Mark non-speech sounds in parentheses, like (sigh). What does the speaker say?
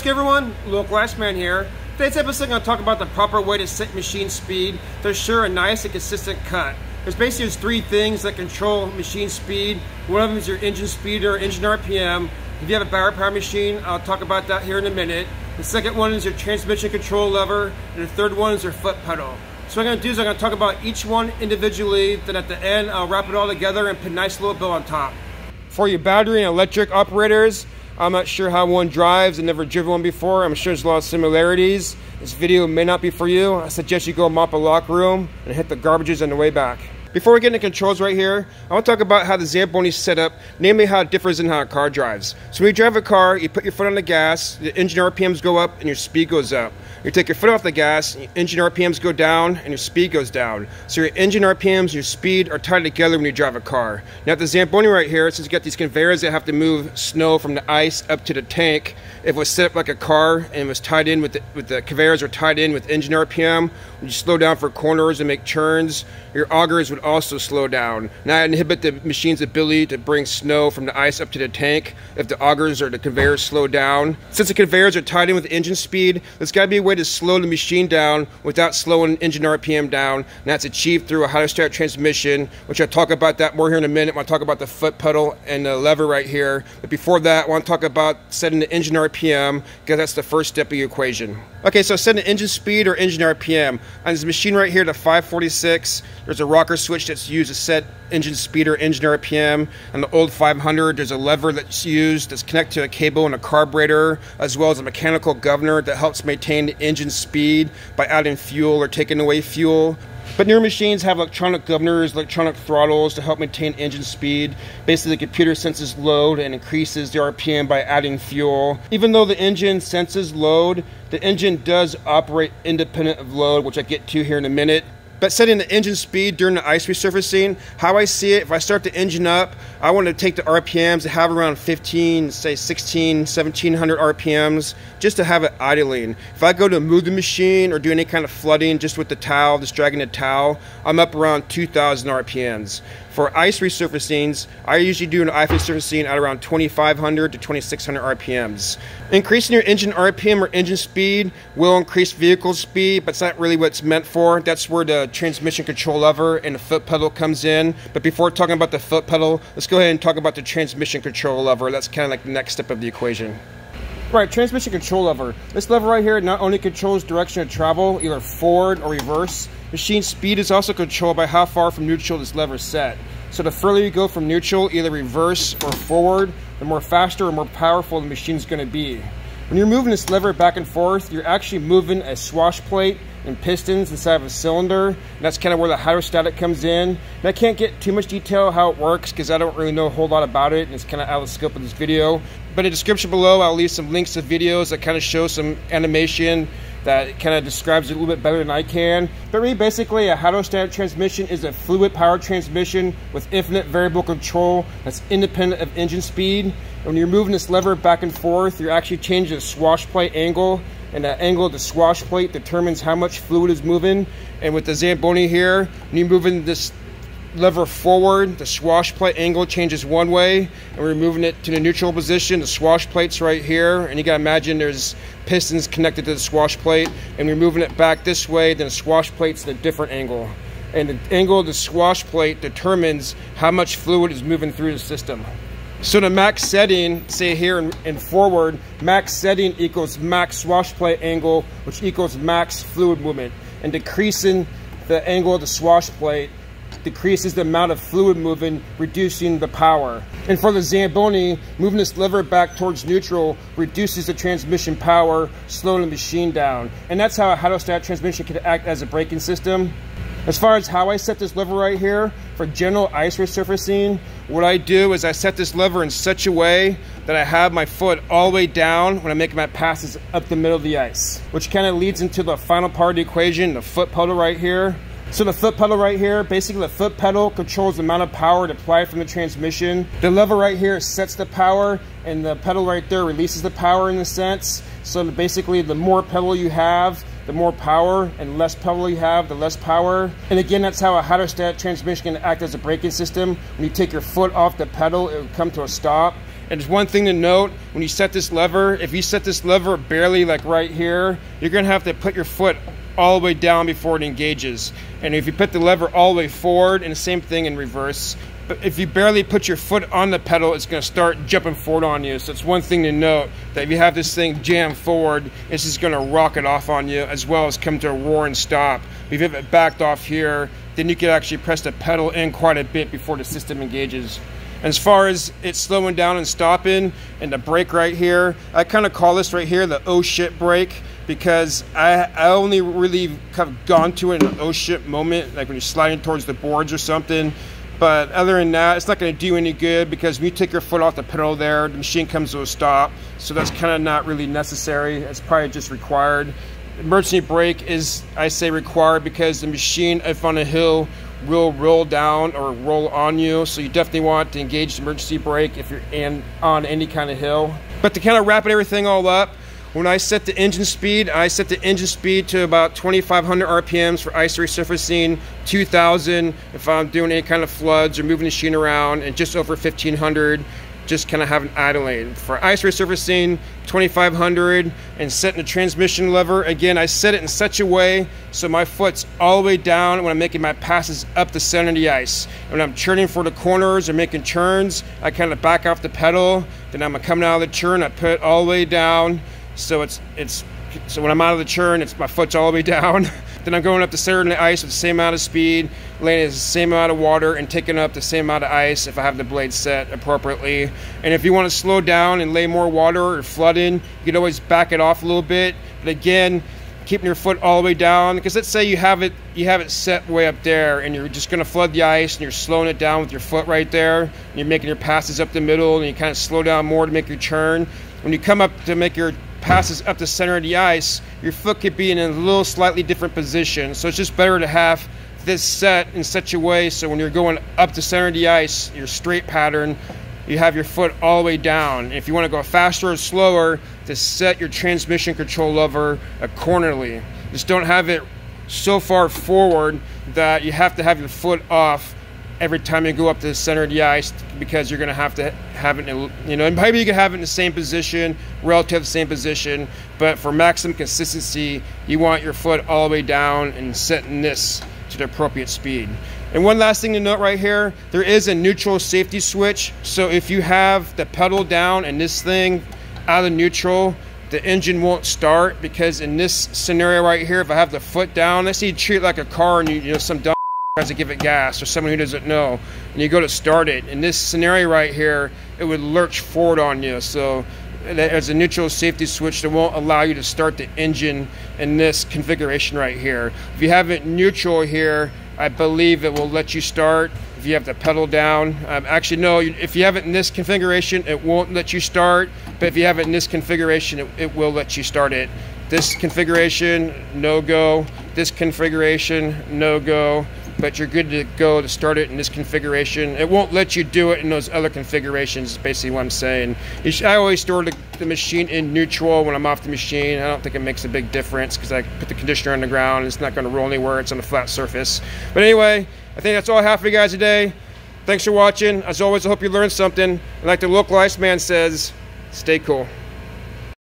good everyone? Local Man here. Today's episode I'm going to talk about the proper way to set machine speed to ensure a nice and consistent cut. There's basically there's three things that control machine speed. One of them is your engine speed or engine RPM. If you have a battery power machine, I'll talk about that here in a minute. The second one is your transmission control lever, and the third one is your foot pedal. So what I'm going to do is I'm going to talk about each one individually, then at the end I'll wrap it all together and put a nice little bill on top. For your battery and electric operators, I'm not sure how one drives. I've never driven one before. I'm sure there's a lot of similarities. This video may not be for you. I suggest you go mop a locker room and hit the garbages on the way back. Before we get into controls right here, I want to talk about how the Zamboni is set up, namely how it differs in how a car drives. So when you drive a car, you put your foot on the gas, the engine RPMs go up and your speed goes up. You take your foot off the gas, engine RPMs go down, and your speed goes down. So your engine RPMs and your speed are tied together when you drive a car. Now the Zamboni right here, since you got these conveyors that have to move snow from the ice up to the tank, if it was set up like a car and was tied in with the, with the conveyors are tied in with engine RPM, when you slow down for corners and make turns, your augers would also slow down. Now inhibit the machine's ability to bring snow from the ice up to the tank if the augers or the conveyors slow down. Since the conveyors are tied in with engine speed, there's got to be a way to slow the machine down without slowing engine RPM down. And that's achieved through a hydrostatic transmission, which I'll talk about that more here in a minute. I want to talk about the foot pedal and the lever right here. But before that, I want to talk about setting the engine RPM because that's the first step of the equation. Okay, so setting engine speed or engine RPM. On this machine right here, the 546, there's a rocker switch that's used to set engine speed or engine RPM. On the old 500, there's a lever that's used that's connected to a cable and a carburetor, as well as a mechanical governor that helps maintain the engine speed by adding fuel or taking away fuel. But newer machines have electronic governors, electronic throttles to help maintain engine speed. Basically, the computer senses load and increases the RPM by adding fuel. Even though the engine senses load, the engine does operate independent of load, which I get to here in a minute. But setting the engine speed during the ice resurfacing, how I see it, if I start the engine up, I want to take the RPMs to have around 15, say 16, 1700 RPMs, just to have it idling. If I go to move the machine or do any kind of flooding just with the towel, just dragging the towel, I'm up around 2000 RPMs. For ice resurfacings, I usually do an ice resurfacing at around 2500 to 2600 RPMs. Increasing your engine RPM or engine speed will increase vehicle speed, but it's not really what it's meant for. That's where the transmission control lever and the foot pedal comes in. But before talking about the foot pedal, let's go ahead and talk about the transmission control lever. That's kind of like the next step of the equation. Right, transmission control lever. This lever right here not only controls direction of travel, either forward or reverse, machine speed is also controlled by how far from neutral this lever is set. So the further you go from neutral, either reverse or forward, the more faster or more powerful the machine is going to be. When you're moving this lever back and forth, you're actually moving a swash plate and pistons inside of a cylinder. And that's kind of where the hydrostatic comes in. And I can't get too much detail how it works because I don't really know a whole lot about it and it's kind of out of the scope of this video. But in the description below, I'll leave some links to videos that kind of show some animation that kind of describes it a little bit better than I can. But really, basically, a hydrostatic transmission is a fluid power transmission with infinite variable control that's independent of engine speed. And when you're moving this lever back and forth, you're actually changing the swash plate angle and the angle of the swash plate determines how much fluid is moving. And with the Zamboni here, when you're moving this lever forward, the swash plate angle changes one way, and we're moving it to the neutral position. The swash plate's right here, and you gotta imagine there's pistons connected to the swash plate, and we're moving it back this way, then the swash plate's at a different angle. And the angle of the swash plate determines how much fluid is moving through the system. So the max setting, say here and, in, forward, max setting equals max swash plate angle, which equals max fluid movement. And decreasing the angle of the swash plate decreases the amount of fluid moving, reducing the power. And for the Zamboni, moving this lever back towards neutral reduces the transmission power, slowing the machine down. And that's how a hydrostatic transmission can act as a braking system. As far as how I set this lever right here, for general ice resurfacing, what I do is I set this lever in such a way that I have my foot all the way down when I'm making my passes up the middle of the ice, which kind of leads into the final part of the equation, the foot pedal right here. So the foot pedal right here, basically the foot pedal controls the amount of power applied from the transmission. The lever right here sets the power and the pedal right there releases the power in a sense. So basically the more pedal you have, the more power and less pedal you have, the less power. And again, that's how a hydrostatic transmission can act as a braking system. When you take your foot off the pedal, it will come to a stop. And just one thing to note, when you set this lever, if you set this lever barely like right here, you're gonna have to put your foot all the way down before it engages. And if you put the lever all the way forward, and the same thing in reverse, but if you barely put your foot on the pedal, it's gonna start jumping forward on you. So it's one thing to note that if you have this thing jammed forward, it's just gonna rocket off on you as well as come to a roaring stop. If you have it backed off here, then you can actually press the pedal in quite a bit before the system engages. As far as it slowing down and stopping and the brake right here, I kind of call this right here the oh shit brake because I, I only really kind of gone to it in an oh shit moment, like when you're sliding towards the boards or something. But other than that, it's not going to do any good because when you take your foot off the pedal there, the machine comes to a stop. So that's kind of not really necessary. It's probably just required. Emergency brake is, I say, required because the machine, if on a hill, will roll down or roll on you. So you definitely want to engage the emergency brake if you're in on any kind of hill. But to kind of wrap everything all up, when I set the engine speed, I set the engine speed to about 2,500 RPMs for ice resurfacing, 2,000 if I'm doing any kind of floods or moving the machine around, and just over 1,500 just kind of having idling. For ice resurfacing, 2500 and setting the transmission lever. Again, I set it in such a way so my foot's all the way down when I'm making my passes up the center of the ice. When I'm churning for the corners or making turns, I kind of back off the pedal. Then I'm coming out of the turn, I put it all the way down. So it's, it's so when I'm out of the churn, it's my foot's all the way (laughs) down. then I'm going up the center of the ice with the same amount of speed, landing the same amount of water, and taking up the same amount of ice if I have the blade set appropriately. And if you want to slow down and lay more water or flood in, you can always back it off a little bit. But again, keeping your foot all the way down because let's say you have it you have it set way up there and you're just going to flood the ice and you're slowing it down with your foot right there and you're making your passes up the middle and you kind of slow down more to make your turn when you come up to make your passes up the center of the ice, your foot could be in a little slightly different position. So it's just better to have this set in such a way so when you're going up the center of the ice, your straight pattern, you have your foot all the way down. if you want to go faster or slower, to set your transmission control lever accordingly. Just don't have it so far forward that you have to have your foot off every time you go up to the center of the ice because you're going to have to have it, in, you know, and maybe you can have it in the same position, relative same position, but for maximum consistency, you want your foot all the way down and setting this to the appropriate speed. And one last thing to note right here, there is a neutral safety switch. So if you have the pedal down and this thing out of neutral, the engine won't start because in this scenario right here, if I have the foot down, let's say you treat it like a car and you, you know, some dumb tries to give it gas or someone who doesn't know. And you go to start it. In this scenario right here it would lurch forward on you. So there's a neutral safety switch that won't allow you to start the engine in this configuration right here. If you have it neutral here I believe it will let you start if you have the pedal down. Um, actually no if you have it in this configuration it won't let you start. But if you have it in this configuration it, it will let you start it. This configuration no go. This configuration no go but you're good to go to start it in this configuration. It won't let you do it in those other configurations, is basically what I'm saying. Should, I always store the, the, machine in neutral when I'm off the machine. I don't think it makes a big difference because I put the conditioner on the ground. It's not going to roll anywhere. It's on a flat surface. But anyway, I think that's all I have for you guys today. Thanks for watching. As always, I hope you learned something. And like the local ice man says, stay cool.